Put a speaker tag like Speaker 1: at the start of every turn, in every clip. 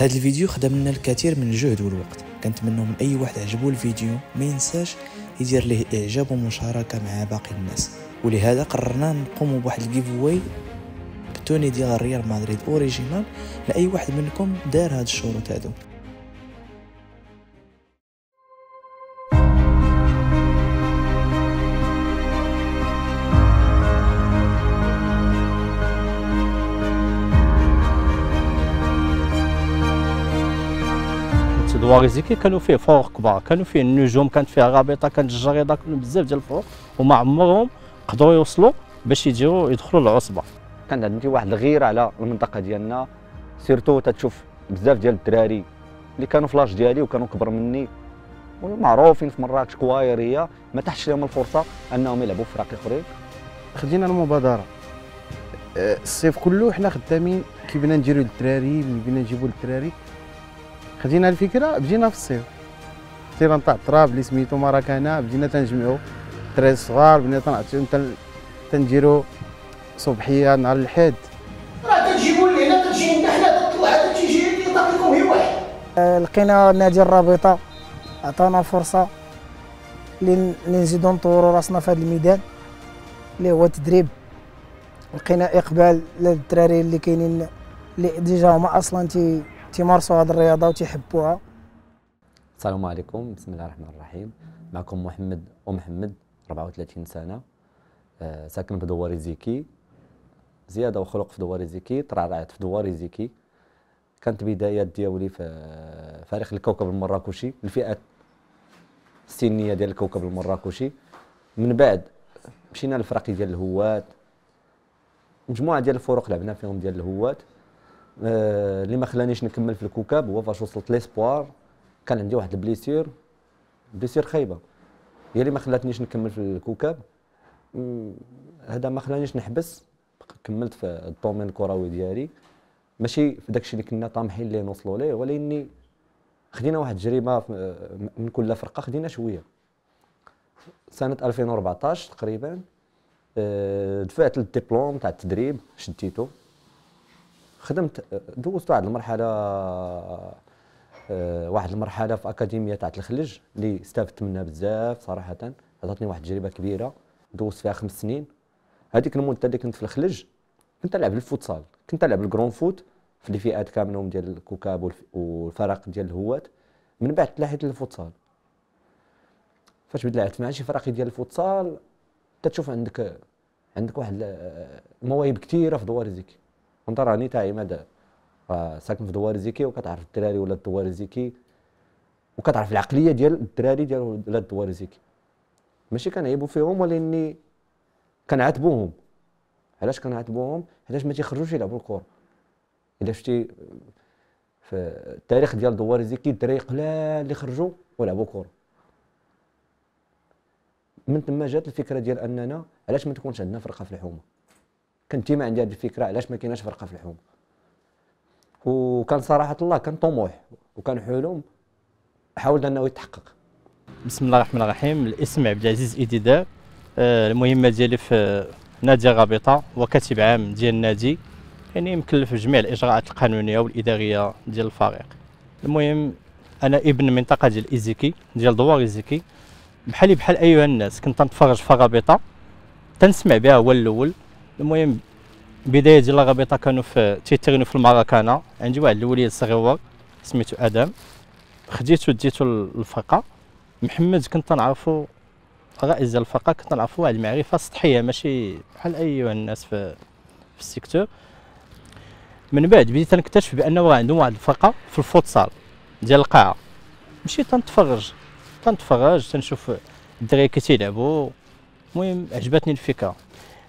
Speaker 1: هذا الفيديو خدم لنا الكثير من الجهد والوقت. كنتمنى من أي واحد عجبو الفيديو ما ينساش يدير ليه إعجاب ومشاركة مع باقي الناس. ولهذا قررنا نقوم بواحد ال giveaway بالتوني ديال ريال مدريد original لأي واحد منكم دار هاد الشروط هادو.
Speaker 2: دوار إيزيكي كانوا فيه فروق كبار كانوا فيه النجوم كانت فيه غابطه كانت الجريده كانوا بزاف ديال الفروق وما عمرهم قدروا يوصلوا باش يجيو يدخلوا للعصبه
Speaker 3: كان عندي واحد الغيرة على المنطقة ديالنا سيرتو تتشوف بزاف ديال الدراري اللي كانوا فلاج ديالي وكانوا كبر مني ومعروفين في مراكش كوايريه ما تاحتش لهم الفرصة أنهم يلعبوا في فرق آخرين.
Speaker 4: خدينا المبادرة. أه، الصيف كله حنا خدامين كي بدنا نديروا للدراري ملي بدنا نجيبوا للدراري خدينا الفكرة بدينا في الصيف. نتاع التراب اللي سميتو ماراكانا بدينا تنجمعوا الدراري الصغار بدينا تنعطيهم تنديروا صبحية نهار الحد.
Speaker 5: راه تجيبوا لي هنا تجي عندنا حنا تطلع تيجي يطلق لكم هي واحد.
Speaker 6: لقينا نادي الرابطة. عطانا فرصة اللي نزيدو نطوروا راسنا في هذا الميدان. اللي هو التدريب لقينا إقبال للدراري اللي كاينين اللي déjà هما أصلا تي تيمارسوا هذه الرياضة وتيحبوها.
Speaker 3: السلام عليكم بسم الله الرحمن الرحيم. معكم محمد ومحمد 34 سنة. آه، ساكن في دوار إيزيكي زيادة وخلق في دوار إيزيكي ترعرعت في دوار إيزيكي كانت بدايات ديالي في فريق الكوكب المراكشي الفئات السنية ديال الكوكب المراكشي. من بعد مشينا للفرق ديال الهوات. مجموعة ديال الفرق لعبنا فيهم ديال الهوات. اللي ما خلانيش نكمل في الكوكب هو فاش وصلت les espoirs كان عندي واحد ال blessure blessure خايبة. هي اللي ما خلاتنيش نكمل في الكوكب. هذا ما خلانيش نحبس. كملت في ال domaine الكروي ديالي. ماشي في داكشي اللي كنا طامحين ليه نوصلوا ليه ولكني خدينا واحد التجربه من كل فرقة خدينا شوية. سنة 2014 تقريبا آه، دفعت للدبلوم تاع التدريب شديتو خدمت دوزت واحد المرحلة آه، واحد المرحلة في أكاديمية تاع الخلج اللي استفدت منها بزاف صراحة. عطاتني واحد التجربة كبيرة دوزت فيها خمس سنين. هذيك المده اللي كنت في الخلج كنت العب الفوتسال كنت العب ال grand foot في الفئات كاملهم ديال الكوكاب والفرق ديال الهوات. من بعد تلاحيت للفوتسال. فاش بديت لعبت مع شي فرق ديال الفوتسال تتشوف عندك عندك واحد المواهب كثيرة في دوار زيكي كنت راني تاع عماد ساكن في دوار زيكي وكتعرف الدراري ولا الدوار زيكي وكتعرف العقليه ديال الدراري ديال ولاد الدوار زيكي ماشي كنعيبوا فيهم ولكني كنعاتبوهم علاش كنعاتبوهم علاش ما تيخرجوش يلعبوا الكره الا شفتي في التاريخ ديال دوار زيكي الدراري قلال اللي خرجوا ولعبوا كره من ثم جات الفكرة ديال اننا علاش ما تكونش عندنا فرقه في الحومه كنت ديما عندي هذه الفكرة علاش ما كايناش فرقة في الحومه وكان صراحة الله كان طموح وكان حلم حاولت إنه يتحقق.
Speaker 2: بسم الله الرحمن الرحيم. الاسم عبد العزيز ايديدار آه، المهمة ديالي في نادي الرابطه وكاتب عام ديال النادي. يعني مكلف بجميع الإجراءات القانونية والإدارية ديال الفريق. المهم أنا ابن منطقة ديال إيزيكي ديال دوار إيزيكي. بحالي بحال أيها الناس كنت نتفرج في الرابطه تنسمع بها هو الأول. المهم بداية ديال الرابطه كانوا في تيترينو في الماراكانا. عندي واحد الوليد صغيور سميتو آدم. خديتو ديتو للفرقه محمد كنت نعرفو رئيس ديال الفرقه كنت نعرفو واحد المعرفة سطحية ماشي بحال أي الناس في في ال secteur. من بعد بديت نكتشف بأنه عندهم واحد الفرقه في الفوتسال ديال القاعة. مشيت تنتفرج. تنتفرج تنشوف الدراري كي تيلعبوا المهم عجبتني الفكرة.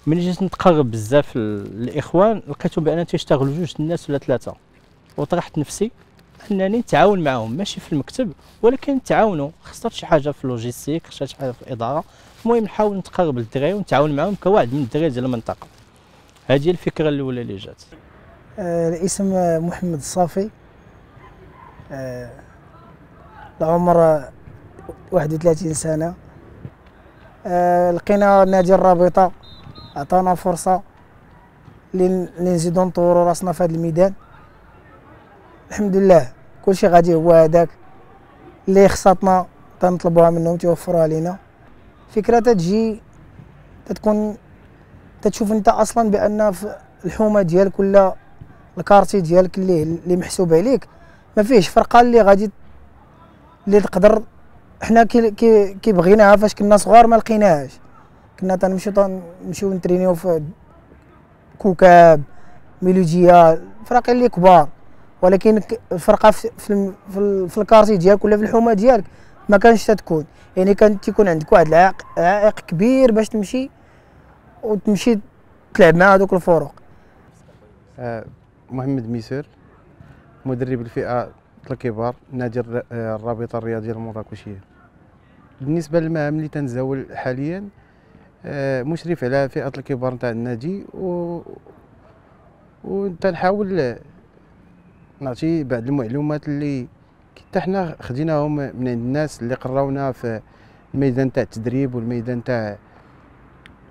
Speaker 2: ملي جيت نتقرب بزاف الإخوان لقيتهم بأن تيشتغلوا جوج الناس ولا ثلاثة. وطرحت نفسي أنني نتعاون معهم ماشي في المكتب ولكن نتعاونوا. خسرت شي حاجة في اللوجيستيك خسرت شي حاجة في الإدارة. المهم نحاول نتقرب للدراري ونتعاون معهم كواحد من الدراري ديال المنطقة. هذه الفكرة الأولى اللي جات.
Speaker 6: آه الاسم محمد الصافي آه العمر 31 سنة. آه لقينا نادي الرابطة. عطانا فرصة اللي نزيدو نطوروا راسنا في هذا الميدان. الحمد لله كلشي غادي هو هذاك اللي خصاتنا تنطلبوها منهم توفروها لينا فكرة تجي تتكون تتشوف انت أصلا بأن الحومة ديالك ولا الكارتي ديالك اللي اللي محسوب عليك ما فيهش فرقة اللي غادي اللي تقدر حنا كي كي بغيناها فاش كنا صغار ما لقيناهاش. كنا تنمشيو تنمشيو نترينيو في كوكاب مولودية الفرق اللي كبار. ولكن الفرقة في في, في, ال- في ال quartier ديالك ولا في الحومة ديالك ما كانش تتكون. يعني كان تيكون عندك واحد العائق عائق كبير باش تمشي وتمشي تلعب مع هذوك الفرق.
Speaker 4: آه، محمد ميسر مدرب الفئة الكبار نادي آه، الرابطة الرياضية المراكشية. بالنسبة للمهام اللي تنزاول حاليا مشرف على فئة الكبار نتاع النادي و وتنحاول آه، نعطي بعض المعلومات اللي حتى حنا خديناهم من عند الناس اللي قراونا في الميدان تاع التدريب والميدان تاع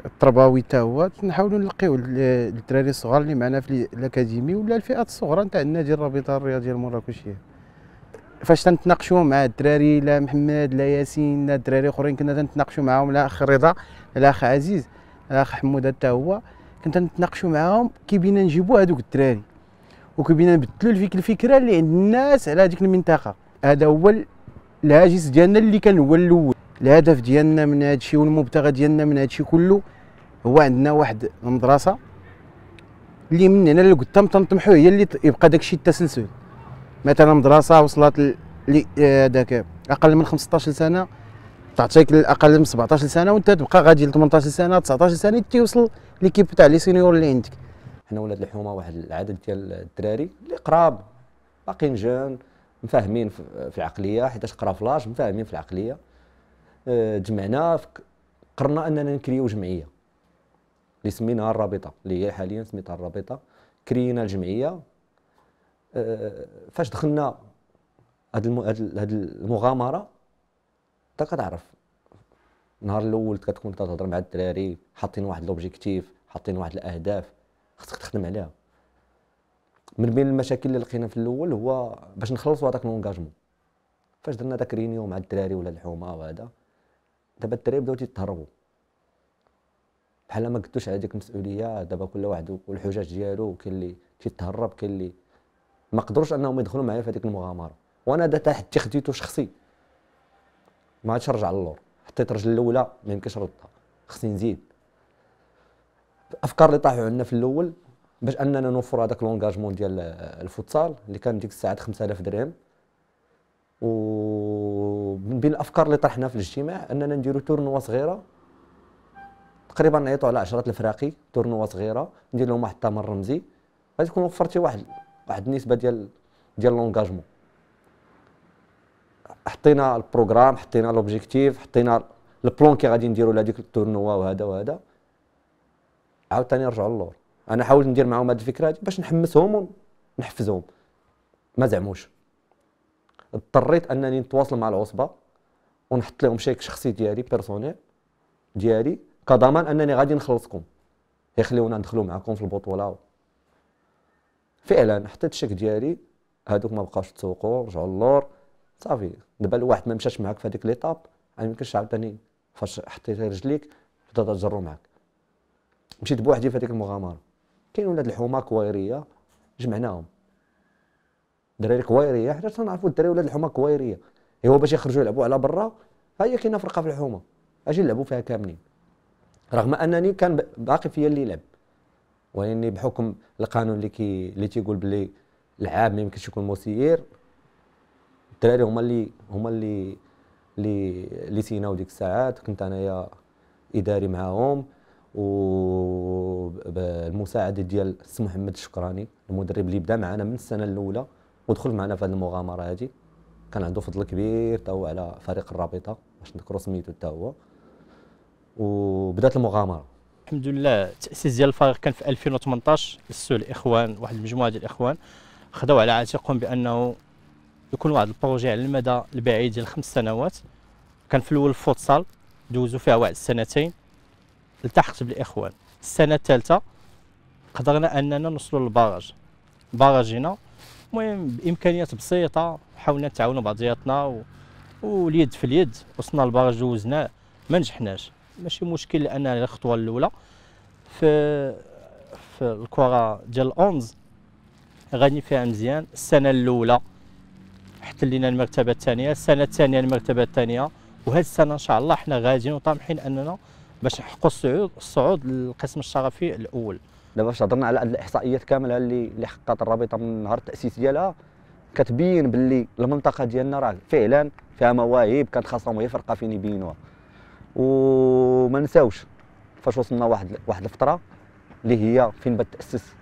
Speaker 4: التربوي حتى هو نحاولوا نلقيو ال- الدراري الصغار اللي معنا في ال- الأكاديمي ولا الفئات الصغرى نتاع النادي الرابطة الرياضية المراكشية. فاش تنتناقشوا مع الدراري لا محمد لا ياسين لا الدراري اخرين كنا تنتناقشوا معاهم لا أخ رضا لا أخ عزيز لا أخ حمود حتى هو كنت نتناقشوا معاهم كي بينا نجيبوا هذوك الدراري. وكي بينا نبدلوا الفك الفكرة اللي عند الناس على هذيك المنطقة. هذا هو ال- الهاجس ديالنا اللي كان هو الأول. الهدف ديالنا من هذا الشيء والمبتغى ديالنا من هذا الشيء كله هو عندنا واحد المدرسة اللي من هنا لقدام تنطمحوا هي اللي يبقى داك الشيء التسلسل. مثلا مدرسة وصلت ل- ل- داك أقل من 15 سنة تعطيك أقل من 17 سنة وأنت تبقى غادي ل 18 سنة 19 سنة تيوصل l'équipe تاع les seniors اللي عندك.
Speaker 3: حنا ولاد الحومة واحد العدد ديال الدراري اللي قراب باقيين jeunes مفاهمين في العقلية حيتاش قرا فلاش مفاهمين في العقلية. آه، جمعنا قررنا أننا نكريو جمعية اللي سميناها الرابطة اللي هي حاليا سميتها الرابطة. كرينا الجمعية فاش دخلنا هاد الم- هاد هاد المغامرة انت كتعرف. النهار الأول كتكون كتهضر مع الدراري حاطين واحد l'objectif حاطين واحد الأهداف خصك تخدم عليها. من بين المشاكل اللي لقينا في الأول هو باش نخلصوا هذاك l'engagement فاش درنا داك réunion مع الدراري ولا الحومة وهذا دابا الدراري بداو تيتهربوا. بحال ما قدوش على ديك المسؤولية دابا كل واحد والحجاج ديالو كاين اللي تيتهرب كاين اللي ما قدروش انهم يدخلوا معايا في هذيك المغامرة. وأنا دا تحت خديته شخصي. ما عادش نرجع للور. حطيت رجل الأولى ما يمكنش نردها خصني نزيد. الأفكار اللي طاحوا عندنا في الأول باش أننا نوفروا هذاك لونجاجمون ديال الفوتسال اللي كان ديك الساعات 5000 درهم. ومن بين الأفكار اللي طرحنا في الاجتماع أننا نديروا تورنوا صغيرة. تقريبا نعيطوا على عشرة الفراقي. tournoi صغيرة. ندير لهم واحد الثمن رمزي. غادي تكون وفرتي واحد واحد النسبة ديال ديال l'engagement حطينا ال programme حطينا l'objectif حطينا ال plan كي غادي نديروا لهذيك ال tournoi وهذا وهذا. عاوتاني نرجعوا للور أنا حاولت ندير معاهم هذه الفكرة هذه باش نحمسهم ونحفزهم ما زعموش. اضطريت أنني نتواصل مع العصبة ونحط لهم شيك شخصي ديالي personnel ديالي كضمان أنني غادي نخلصكم. يخليونا ندخلوا معكم في البطولة فعلا حطيت الشيك ديالي هادوك ما بقاوش تسوقوا رجعوا للور. صافي دابا الواحد ما مشاش معاك في هذيك l'étape ما يمكنش عاوتاني فاش حطيتي رجليك بدا تجروا معاك. مشيت بوحدي في هذيك المغامرة. كاين ولاد الحومه كويريه جمعناهم. دراري كويريه حنا تنعرفوا الدراري ولاد الحومه كويريه هو باش يخرجوا يلعبوا على برا ها هي كاينة فرقة في الحومة. أجي نلعبوا فيها كاملين. رغم أنني كان باقي فيا اللي يلعب. ولكن بحكم القانون اللي كي اللي تيقول بلي العاب ما يمكنش يكون مسير الدراري هما اللي هما اللي اللي اللي سيناو ديك الساعات. كنت انايا إداري معاهم وبالمساعده ديال السي محمد الشكراني المدرب اللي بدا معنا من السنة الأولى ودخل معنا في هذه المغامرة هذه كان عنده فضل كبير تا هو على فريق الرابطة باش نذكروا سميتو حتى هو. وبدات المغامرة.
Speaker 2: الحمد لله التاسيس ديال الفريق كان في 2018 أسسوا الاخوان واحد المجموعة ديال الاخوان خداو على عاتقهم بأنه يكون واحد ال projet على المدى البعيد ديال خمس سنوات. كان في الأول فوتسال دوزوا فيها واحد السنتين. التحقت بالإخوان. السنة الثالثة قدرنا أننا نوصلوا للباراج الباراج هنا المهم بإمكانيات بسيطة حاولنا نتعاونوا بعضياتنا و... واليد في اليد. وصلنا للبار جوزناه ما نجحناش. ماشي مشكل لأن الخطوة الأولى في في الكرة ديال 11 غادي فيها مزيان. السنة الأولى احتلينا المرتبة الثانية. السنة الثانية المرتبة الثانية. وهذه السنة إن شاء الله حنا غاديين وطامحين أننا باش نحققوا الصعود الصعود للقسم الشرفي الأول.
Speaker 3: دابا فاش هضرنا على الإحصائيات كاملة اللي اللي حققت الرابطة من نهار التأسيس ديالها كتبين باللي المنطقة ديالنا راه فعلا فيها مواهب كانت خاصهم هي فرقة فين يبينوها. وما نساوش. فاش وصلنا واحد واحد الفترة اللي هي فين بات تأسس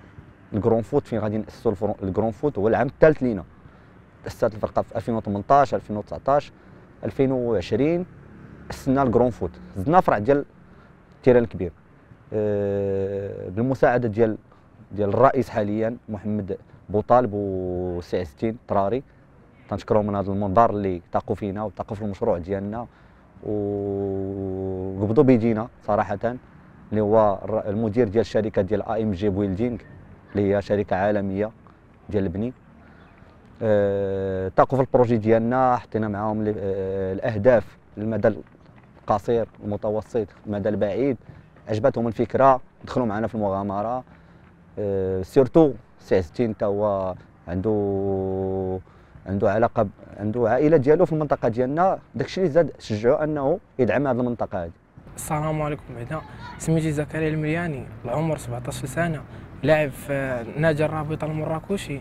Speaker 3: ال grand foot فين غادي ناسسوا ال grand foot هو العام الثالث لينا. تأسست الفرقة في 2018 2019 2020 أسسنا ال grand foot. زدنا فرع ديال ال terrain الكبير. أه بالمساعدة ديال ديال الرئيس حاليا محمد بوطالب وسي عزتين طراري تنشكرهم من هذا المنبر اللي تاقوا فينا وتاقوا في المشروع ديالنا. وقبضوا بيدينا صراحة. اللي هو المدير ديال الشركة ديال IMG Building اللي هي شركة عالمية ديال البني. أه تاقوا في ال projet ديالنا حطينا معاهم أه الأهداف للمدى القصير المتوسط المدى البعيد. عجبتهم الفكرة دخلوا معنا في المغامرة. surtout سي عزتين حتى هو عنده عنده علاقة عنده عائلة ديالو في المنطقة ديالنا. داكشي اللي زاد شجعو أنه يدعم هذه المنطقة هذه.
Speaker 7: السلام عليكم بعدا. سميتي زكريا المرياني العمر 17 سنة لاعب في نادي الرابطة المراكشي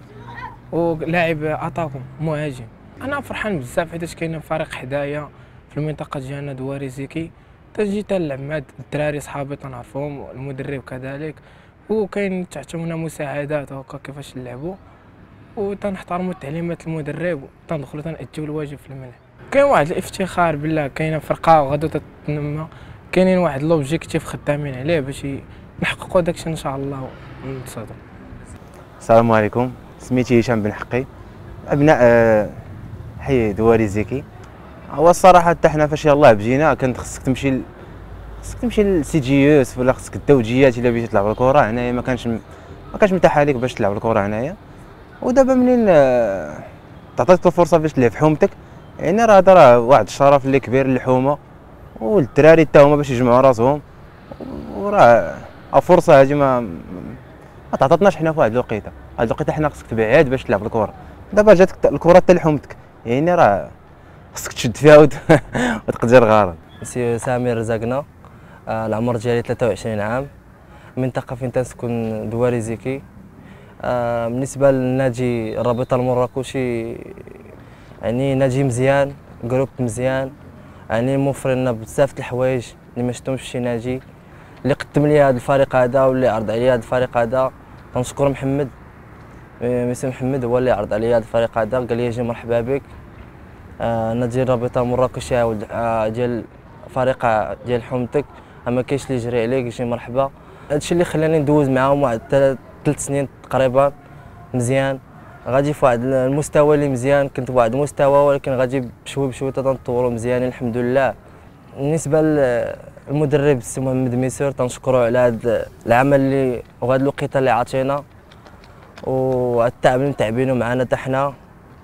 Speaker 7: ولاعب اتاكو مهاجم. أنا فرحان بزاف حيت كاين فريق حدايا في المنطقة ديالنا دواري زيكي. تجي تلعب مع الدراري صحابي تنعرفهم المدرب كذلك. وكاين تعطيونا مساعدات هكا كيفاش نلعبوا. وتنحترموا تعليمات المدرب وتندخلوا تنأديو الواجب في الملعب كاين واحد الافتخار بأنه كاينة فرقة غادو تتنمى كاينين واحد l'objectif خدامين عليه باش نحققوا داكشي إن شاء الله ونتصدروا
Speaker 8: السلام عليكم. سميتي هشام بن حقي أبناء آه، حي دوار إيزيكي هو الصراحة حتى حنا فاش يلاه بدينا كانت خصك تمشي. خصك تمشي لسيدي يوسف ولا خصك الداوديات إلا بغيتي تلعب الكرة هنايا ما كانش ما كانش متاح عليك باش تلعب الكرة هنايا. ودابا منين آه، تعطيك الفرصة باش تلعب في حومتك. يعني راه هذا راه واحد الشرف اللي كبير للحومة والدراري حتى هما باش يجمعوا راسهم. وراه الفرصة هذه ما ما تعطاتناش حنا في واحد الوقيتة. هاد الوقيتة حنا خصك تبعد باش تلعب الكرة. دابا جاتك الكرة حتى لحومتك. يعني راه خصك تشد فيها وت... وتقدر الغرض
Speaker 9: سي سامر رزاقنا آه العمر ديالي 23 عام. منطقة فين تنسكن دواري آه بالنسبة للنادي الرابطة المراكشي يعني نادي مزيان groupe مزيان يعني موفر لنا بزاف د الحوايج اللي ما شفتهمش شي نادي اللي قدم لي هذا الفريق هذا واللي عرض عليا هذا الفريق هذا كنشكر محمد. ميسي محمد هو اللي عرض عليا هذا الفريق هذا قال لي أجي مرحبا بك. آه نادي الرابطه مراكش آه ديال فريق ديال حومتك. ما كاينش اللي يجري عليك يجي مرحبا. هادشي اللي خلاني ندوز معاهم واحد ثلاث سنين تقريبا مزيان. غادي في واحد المستوى اللي مزيان كنت في واحد المستوى ولكن غادي بشوي بشوي تنطوروا مزيانين الحمد لله بالنسبة للمدرب السي محمد ميسر تنشكرو على هذا العمل اللي وهذا الوقيته اللي عطينا. والتعب اللي متعبينو معنا حتى حنا.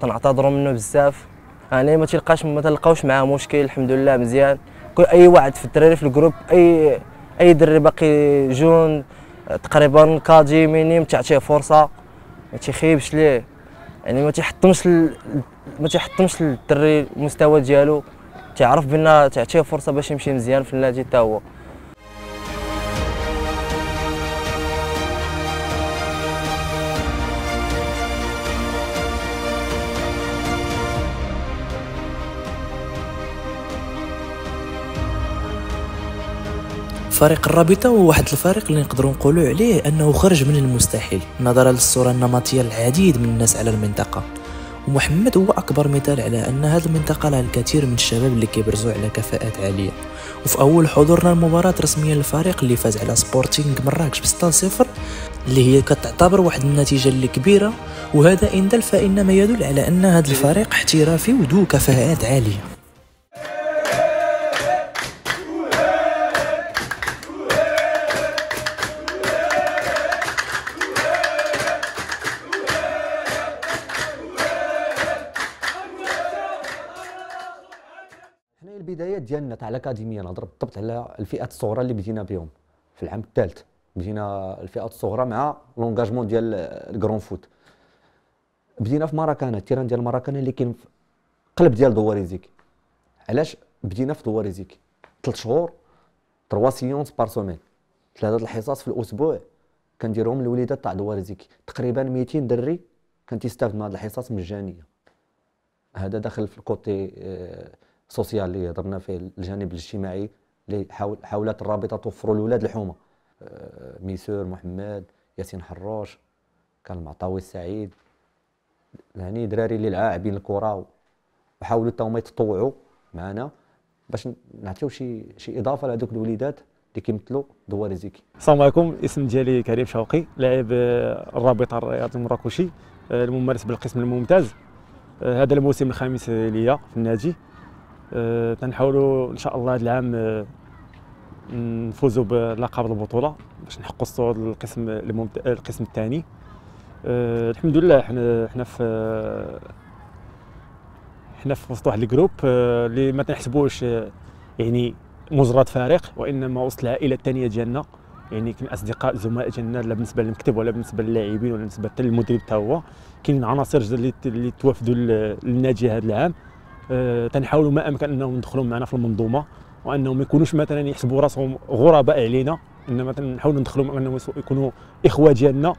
Speaker 9: تنعتذروا منه بزاف. يعني ما تلقاش ما تلقاوش معاه مشكل الحمد لله مزيان. كل أي واحد في الدراري في ال groupe اي أي دري باقي jeune تقريبا كاجي minime تعطيه فرصه ما تيخيبش ليه. يعني ما تيحطمش. ما تيحطمش للدري المستوى ديالو. تعرف بأن تعطيه فرصه باش يمشي مزيان في النادي حتى هو.
Speaker 1: فريق الرابطة هو واحد الفريق اللي نقدروا نقولوا عليه أنه خرج من المستحيل. نظرا للصورة النمطية للعديد من الناس على المنطقة. ومحمد هو أكبر مثال على أن هذه المنطقة لها الكثير من الشباب اللي كيبرزوا على كفاءات عالية. وفي أول حضورنا المباراة رسميا للفريق اللي فاز على سبورتينغ مراكش ب 6-0 اللي هي كتعتبر واحد النتيجة اللي كبيرة وهذا إن دل فإن ما يدل على أن هذا الفريق احترافي وذو كفاءات عالية.
Speaker 3: ديالنا تاع الاكاديميه نهضر بالضبط على الفئات الصغرى اللي بدينا بهم في العام الثالث بدينا الفئات الصغرى مع l'engagement ديال الكرون فوت. بدينا في ماراكانا ال terrain ديال ماراكانا اللي كاين في قلب ديال دوار زيكي علاش بدينا في دوار زيكي ثلاث شهور trois séances par semaine. ثلاثة الحصص في الأسبوع كنديرهم الوليدات تاع دوار زيكي تقريبا 200 دري كان تيستافد من هاد الحصص مجانية. هذا داخل في ال côté آه، social اللي هضرنا فيه الجانب الاجتماعي اللي حاول حاولت الرابطة توفروا الاولاد الحومة. آه، ميسور محمد ياسين حراش كان المعطاوي السعيد. يعني دراري اللي لاعبين الكرة وحاولوا حتى هما يتطوعوا معنا باش نعطيو شي شي إضافة لهذوك الوليدات اللي كيمثلوا دوار زيكي.
Speaker 10: السلام عليكم. الاسم ديالي كريم شوقي لاعب آه، الرابطة الرياضي المراكشي آه، الممارس بالقسم الممتاز. هذا الموسم الخامس ليا في النادي. تنحاولوا إن شاء الله هذا العام آه، نفوزوا بلقب البطولة باش نحققوا الصعود للقسم الممت... القسم الثاني. آه، الحمد لله حنا حنا في حنا في وسط واحد الجروب آه، اللي ما تنحسبوش يعني مجرد فريق وإنما وسط العائلة الثانية ديالنا يعني كاين أصدقاء زملاء ديالنا لا بالنسبة للمكتب ولا بالنسبة للاعبين ولا بالنسبة حتى للمدرب حتى هو كاين عناصر اللي اللي توافدوا لل- للنادي هذا العام. تنحاولوا ما أمكن أنهم يدخلوا معنا في المنظومة وأنهم ما يكونوش مثلا يحسبوا راسهم غرباء علينا إنما تنحاولوا ندخلوا أنهم يكونوا إخوة ديالنا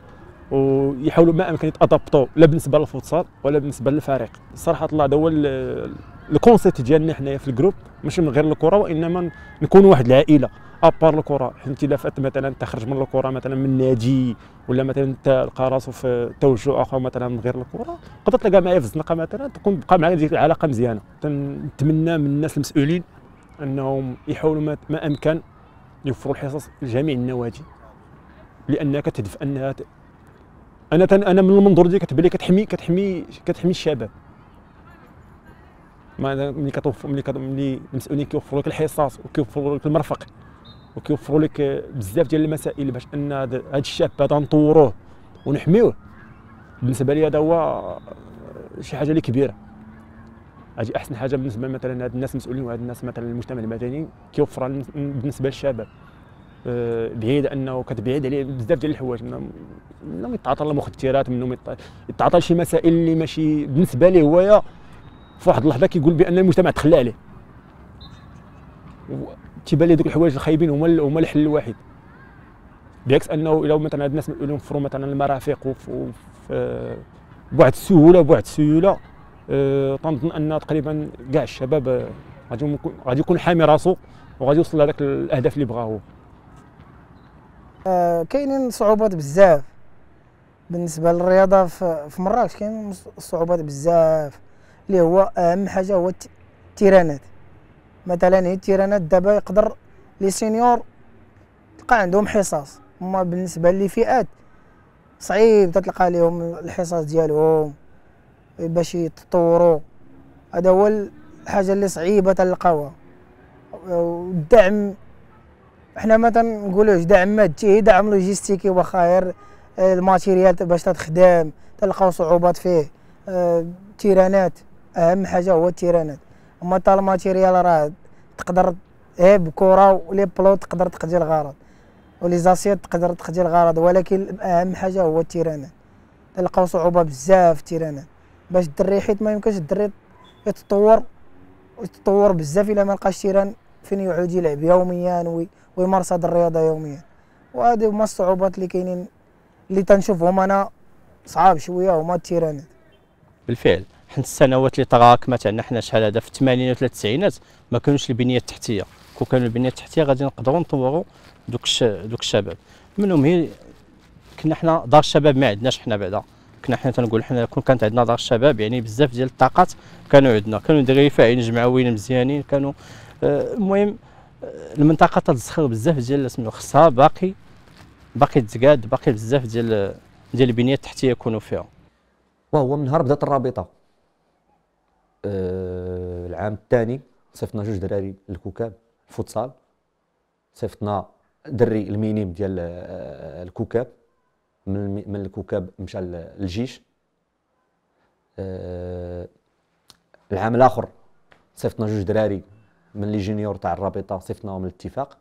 Speaker 10: ويحاولوا ما أمكن يتادابطاو لا بالنسبة لل futsal ولا بالنسبة للفريق. صراحة الله هذا هو ال concept ديالنا حنايا في ال groupe ماشي من غير الكره وإنما نكونوا واحد العائلة ابار الكره حيت إلا فات مثلا تخرج من الكره مثلا من نادي ولا مثلا لقى راسو في توجه آخر مثلا من غير الكره تقدر تلقى معايا في الزنقة مثلا تكون بقى معايا ديك العلاقة مزيانة. تنتمنى من الناس المسؤولين أنهم يحاولوا ما, أمكن يوفروا الحصص لجميع النوادي لانك تهدف أنها ت- أنا تن أنا من المنظور ديالي كتبان لي كتحمي كتحمي كتحمي الشباب. ملي كتوفر ملي ملي المسؤولين كيوفروا لك الحصص وكيوفروا لك المرفق وكيوفروا لك بزاف ديال المسائل باش أن هذا الشاب هذا نطوروه ونحميوه. بالنسبة لي هذا هو شي حاجة اللي كبيرة. هذه أحسن حاجة بالنسبة مثلا هاد الناس المسؤولين وهاد الناس مثلا المجتمع المدني للمس- بالنسبة للشباب. آه، بعيد أنه كتبعد عليه بزاف ديال الحوايج. منهم يتعاطى المخدرات منهم يت- يتعاطى لشي مسائل اللي ماشي بالنسبة ليه هو في واحد اللحظة كيقول بأن المجتمع تخلى عليه. تيبان لي دوك الحوايج الخايبين هما هما الحل الوحيد. بعكس أنه لو مثلا هاد الناس يوفروا مثلا المرافق وف- وف- بواحد السهولة بواحد السهولة آه، تنظن أن تقريبا كاع الشباب آه، غادي غادي يكون حامي راسو وغادي يوصل لهذاك الأهداف اللي بغاه هو
Speaker 6: آه، كاينين صعوبات بزاف. بالنسبة للرياضة في مراكش كاين صعوبات بزاف. اللي هو أهم حاجة هو الت- التيرانات. مثلا هي التيرانات دابا يقدر les seniors تلقى عندهم حصص. هما بالنسبة للفئات صعيب تتلقى لهم الحصص ديالهم باش يتطوروا. هذا هو الحاجة اللي صعيبة تلقاوها. والدعم حنا ما تنقولوش دعم مادي دعم لوجيستيكي واخا غير آه، ال matériel باش تخدم تلقاو صعوبات فيه. آه، تيرانات. أهم حاجة هو التيرانات. أما تا ال matériel راه تقدر غير بكرة و les plots تقدر تقضي الغرض و les assiettes تقدر تقضي الغرض ولكن اهم حاجة هو التيرانات. تلقاو صعوبة بزاف التيرانات. باش الدري حيت ما يمكنش الدري يتطور ويتطور بزاف إلا ما لقاش تيران فين يعود يلعب يوميا وي ويمارس هذه الرياضة يوميا. وهذه هما الصعوبات اللي كاينين اللي تنشوفهم أنا صعاب شوية هما التيرانات.
Speaker 2: بالفعل. حنا السنوات اللي تراكمت عندنا حنا شحال هذا في الثمانينات ولا التسعينات ما كانوش البنية التحتية. كون كانوا البنية التحتية غادي نقدروا نطوروا دوك. دوك الشباب. منهم هي كنا حنا دار الشباب ما عندناش حنا بعدا. كنا حنا تنقول حنا كون كانت عندنا دار الشباب يعني بزاف ديال الطاقات كانوا عندنا. كانوا دراري فاعلين مزيانين كانوا آه، المهم آه، المنطقة تتزخر بزاف ديال سميتو خصها باقي باقي تتقاد باقي بزاف ديال ديال البنية التحتية يكونوا فيها.
Speaker 3: وهو من نهار بدات الرابطة. آه العام الثاني صيفطنا جوج دراري الكوكاب futsal صيفطنا دري ال minime ديال آه الكوكاب من من الكوكاب مشى للجيش. آه العام الآخر صيفطنا جوج دراري من les juniors تاع الرابطة صيفطناهم للاتفاق.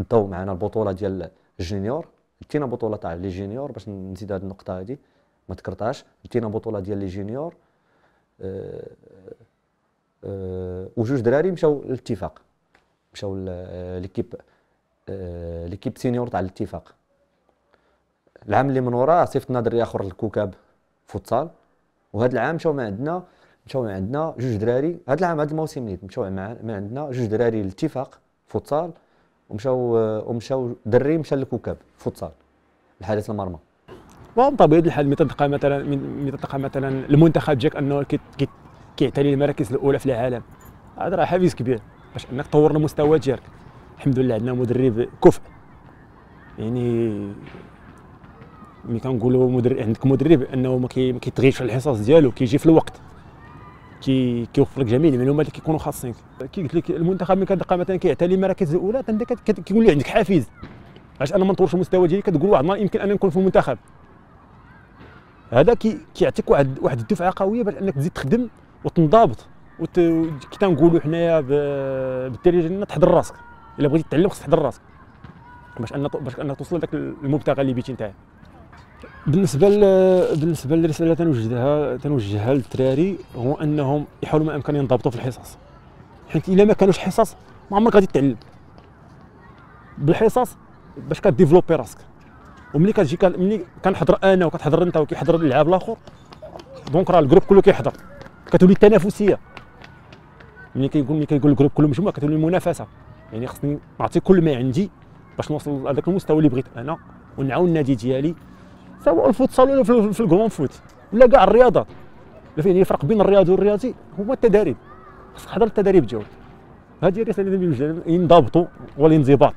Speaker 3: دينا معنا البطولة ديال ال junior. دينا بطولة تاع les juniors باش نزيد هذه النقطة هذه ما ذكرتهاش. دينا بطولة ديال les juniors. وجوج دراري مشاو للاتفاق مشاو l'équipe l'équipe senior تاع الاتفاق. العام اللي من وراه صيفطنا دري آخر للكوكاب futsal وهذا العام مشاو من عندنا مشاو من عندنا جوج دراري. هذا العام هذا الموسم اللي مشاو من عندنا جوج دراري للاتفاق futsal ومشاو ومشاو دري مشى للكوكاب futsal لحارس المرمى.
Speaker 10: bon طبيعة الحال متى تلقى مثلا متى تلقى مثلا المنتخب جاك أنه كيعتلي المراكز الأولى في العالم. هذا راه حافز كبير باش أنك تطور المستوى ديالك الحمد لله عندنا مدرب كفء. يعني ملي كنقولوا مدرب عندك مدرب أنه ما كيتغيبش في الحصص ديالو كيجي في الوقت. كي كيوفر لك جميع المعلومات اللي كيكونوا خاصينك كي قلت لك المنتخب ملي كتلقى مثلا كيعتلي المراكز الأولى كيولي عندك حافز. علاش أنا ما نطورش المستوى ديالي كتقول واحد النهار يمكن أنا نكون في المنتخب. هذا كي كيعطيك واحد واحد الدفعة قوية باش إنك تزيد تخدم وتنضبط وت... كي تنقولوا حنايا ب... بالدارجه تحضر راسك. إلا بغيتي تعلم خصك تحضر راسك. باش أن باش انك توصل لذاك المبتغى اللي بغيتي نتاعك بالنسبة ل... بالنسبة للرسالة تنوجهها تنوجهها للدراري هو أنهم يحاولوا ما امكن ينضبطوا في الحصص. حيت إلا ما كانوش حصص ما عمرك غادي تتعلم. بالحصص باش ك développer راسك. وملي كتجي ملي كنحضر أنا وكتحضر أنت وكيحضر اللعاب الآخر دونك راه ال groupe كله كيحضر. كتولي التنافسية. ملي كيكون ملي كيكون ال groupe كله مجموع كتولي المنافسة. يعني خصني نعطي كل ما عندي باش نوصل لهذاك المستوى اللي بغيت أنا ونعاون النادي ديالي سواء الفوتسال ولا في ال grand foot ولا كاع الرياضات يعني الفرق بين الرياضي والرياضي هو التدريب. خصك تحضر التدريب ديالك هذه الرساله اللي ينضبطوا والانضباط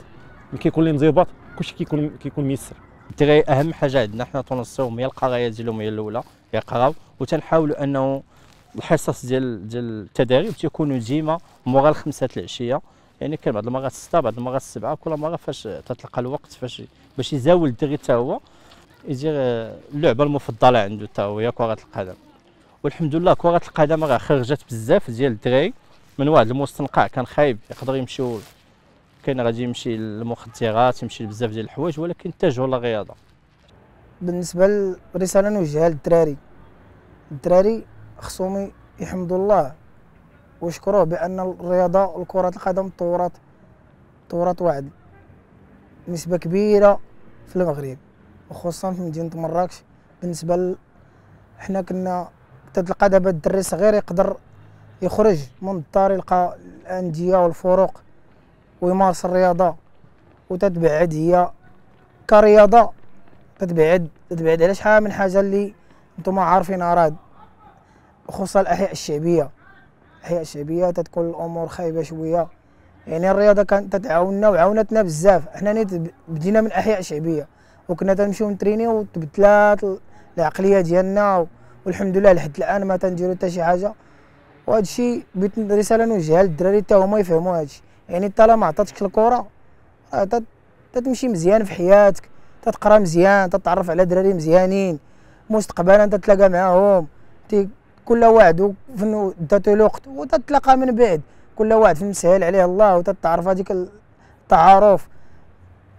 Speaker 10: ملي كيكون الانضباط كلشي كيكون كيكون ميسر.
Speaker 2: الدراري أهم حاجة عندنا حنا تونسيهم هي القراية ديالهم هي الأولى يقراو. وتنحاولوا أنه الحصص ديال ديال التدريب تيكونوا ديما مورا الخمسة العشية. يعني كان بعض المرات ستة بعض المرات سبعة كل مرة فاش تتلقى الوقت فاش باش يزاول الدري حتى هو يدير اللعبة المفضلة عنده حتى هو هي كرة القدم. والحمد لله كرة القدم راه خرجت بزاف ديال الدراري من واحد المستنقع كان خايب يقدر يمشيو كاين غادي يمشي للمخدرات يمشي لبزاف ديال الحوايج ولكن اتجهوا للرياضة.
Speaker 6: بالنسبة للرساله نوجهها للدراري. الدراري خصهم يحمدوا الله ويشكروه بأن الرياضة الكرة القدم تطورت تطورت واحد. نسبة كبيرة في المغرب وخصوصا في مدينة مراكش. بالنسبة ل... حنا كنا تتلقى دابا الدري صغير يقدر يخرج من الدار يلقى الأندية والفروق ويمارس الرياضة وتتبعد هي كرياضة تتبعد تتبعد. على شحال من حاجة اللي نتوما عارفين راه خصوصا الأحياء الشعبية. الأحياء الشعبية تتكون الأمور خايبة شوية. يعني الرياضة كانت تتعاوننا وعاونتنا بزاف. حنا بدينا من احياء شعبيه وكنا تنمشيو نترينيو وتبدلات العقلية ديالنا والحمد لله لحد الآن ما تنديرو حتى شي حاجة. وهذا الشيء بغيت رساله نوجهها للدراري حتى هما يفهموا هذا يعني طالما ما عطاتكش الكرة تتمشي مزيان في حياتك تتقرا مزيان تتعرف على دراري مزيانين مستقبلا تتلاقى معاهم كل واحد داتو الوقت وتتلاقى من بعد كل واحد فين مسهل عليه الله وتتعرف هذيك التعارف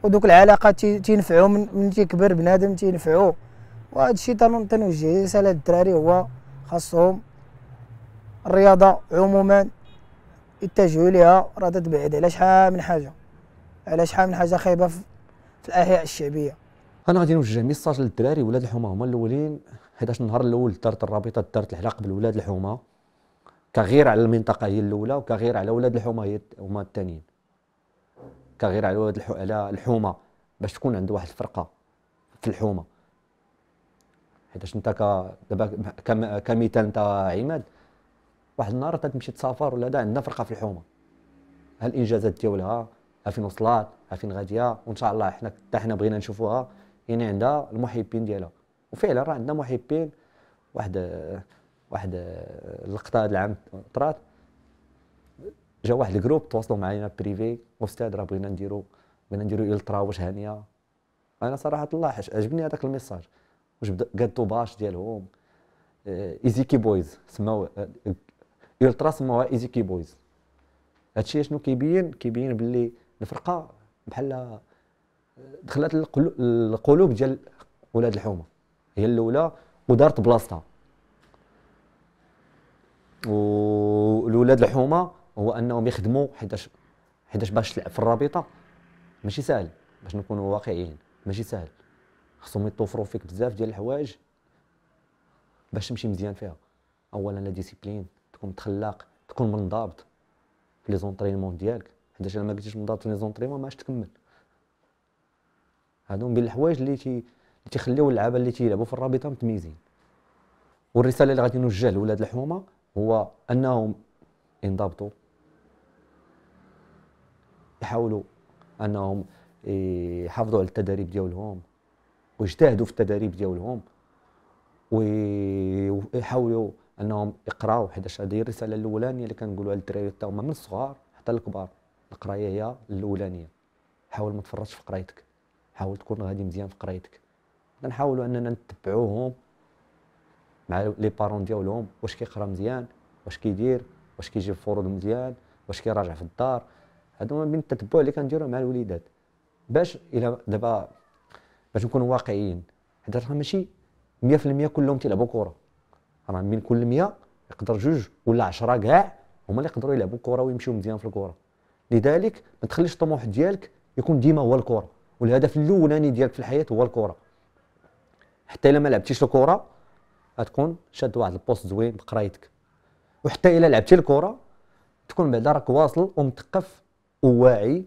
Speaker 6: ودوك العلاقات تينفعوا من, من تيكبر بنادم تينفعوا وهذا الشيء تنوجه رسالة للدراري هو خاصهم الرياضة عموما يتجهوا ليها راه تتبعد على شحال من حاجة؟ على شحال من حاجة خايبة في الأحياء الشعبية؟
Speaker 3: أنا غادي نوجه ميساج للدراري ولاد الحومة هما الأولين. حيتاش النهار الأول دارت الرابطة دارت الحلاق بالولاد الحومة. كغير على المنطقة هي الأولى وكغير على ولاد الحومة هي هما الثانيين كغير على ولاد الحو... على الحومة باش تكون عنده واحد الفرقة في الحومة. حيتاش انت ك دابا كمثال انت عماد. واحد النهار تمشي تسافر ولا عندنا فرقة في الحومة. ها الانجازات ديالها ها فين وصلات ها فين غادية وإن شاء الله حنا حتى حنا بغينا نشوفوها يعني عندها المحبين ديالها. وفعلا راه عندنا محبين. واحد واحد اللقطة هذا العام طرات جا واحد ال groupe تواصلوا معايا privé أستاذ راه بغينا نديرو بغينا نديرو ultra واش هانية. أنا صراحة الله عجبني هذاك ال message. واش قادو bâche ديالهم. ايزيكي بويز سماو ultra سموها ايزيكي بويز هادشي شنو كيبين؟ كيبين باللي الفرقة بحال دخلت القلو- القلوب ديال ولاد الحومة. هي الأولى ودارت بلاصتها. والولاد الحومة هو أنهم يخدموا حيتاش حيتاش باش تلعب في الرابطة. ماشي سهل باش نكونوا واقعيين. ماشي سهل خصهم يتوفروا فيك بزاف ديال الحوايج باش تمشي مزيان فيها. اولا la discipline. تكون متخلاق تكون منضبط في les entraînements ديالك. حيتاش الا ما كنتيش منضبط في les entraînements ما عادش تكمل. هادو من بين الحوايج اللي تي اللي تيخليو اللعابة اللي تيلعبوا في الرابطة متميزين. والرسالة اللي غادي نوجه لولاد الحومة هو أنهم ينضبطوا يحاولوا أنهم يحافظوا على التدريب ديالهم ويجتهدوا في التدريب ديالهم وي- ويحاولوا أنهم يقراو حيتاش هذه الرساله الأولانية اللي كنقولوها للدراري حتى هما من الصغار حتى الكبار. القراية هي الأولانية. حاول ما تفرطش في قرايتك. حاول تكون غادي مزيان في قرايتك. كنحاولوا أننا نتبعوهم مع لي بارون ديالهم. واش كيقرأ مزيان؟ واش كيدير؟ واش كيجيب فروض مزيان؟ واش كيراجع في الدار؟ هادو بين التتبع اللي كنديروه مع الوليدات. باش إلى دابا باش نكونوا واقعيين. حيت راه ماشي 100% كلهم تيلعبوا كره راه من كل 100 يقدر جوج ولا 10 كاع هما اللي يقدروا يلعبوا كره ويمشيو مزيان في الكره لذلك ما تخليش الطموح ديالك يكون ديما هو الكره والهدف الأولاني ديالك في الحياة هو الكره حتى إلا ما لعبتيش الكره غتكون شاد واحد ال poste زوين بقرايتك. وحتى إلا لعبتي الكره تكون بعدا راك واصل ومثقف وواعي.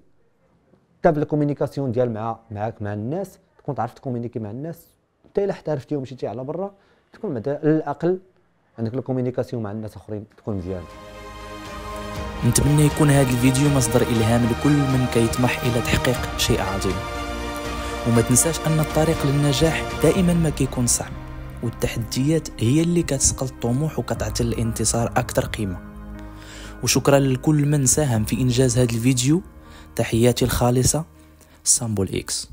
Speaker 3: حتى في ال communication ديال مع معاك مع الناس تكون تعرف ت communiquer مع الناس. حتى إلا احترفتي ومشيتي على برا تكون على الأقل عندك الكومينيكاسيون مع الناس آخرين تكون مزيان.
Speaker 1: نتمنى يكون هذا الفيديو مصدر إلهام لكل من كيطمح إلى تحقيق شيء عظيم. وما تنساش أن الطريق للنجاح دائما ما كيكون صعب والتحديات هي اللي كتسقل الطموح وكتعطي الانتصار أكثر قيمة. وشكرا لكل من ساهم في إنجاز هذا الفيديو. تحياتي الخالصة سامبول إكس